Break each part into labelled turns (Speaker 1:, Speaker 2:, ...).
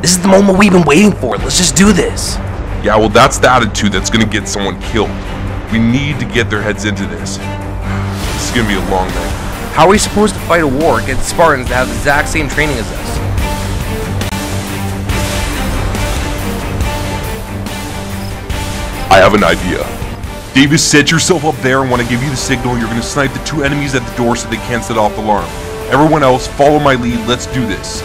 Speaker 1: This is the moment we've been waiting for. Let's just do this.
Speaker 2: Yeah, well, that's the attitude that's gonna get someone killed. We need to get their heads into this. This is gonna be a long night.
Speaker 1: How are we supposed to fight a war against Spartans that have the exact same training as us?
Speaker 2: I have an idea. Davis, set yourself up there, and when I give you the signal, you're gonna snipe the two enemies at the door so they can't set off the alarm. Everyone else, follow my lead, let's do this.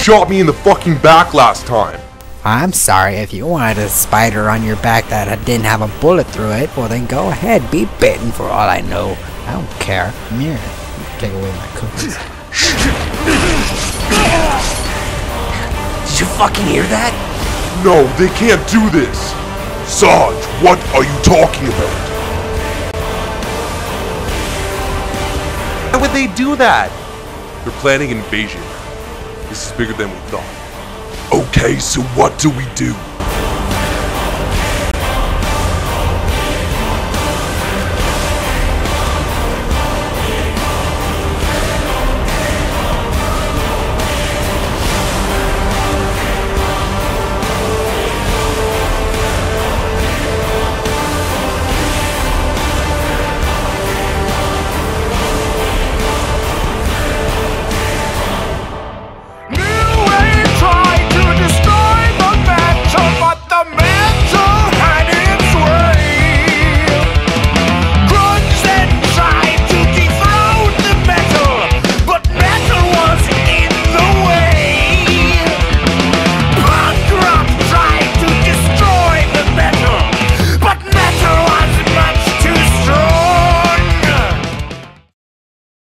Speaker 2: Shot me in the fucking back last time.
Speaker 3: I'm sorry, if you wanted a spider on your back that didn't have a bullet through it, well then go ahead, be bitten for all I know. I don't care. Come here, take away my cookies.
Speaker 1: Did you fucking hear that?
Speaker 2: No, they can't do this. Sarge, what are you talking about?
Speaker 1: Why would they do that?
Speaker 2: They're planning an invasion. This is bigger than we thought. Okay, so what do we do?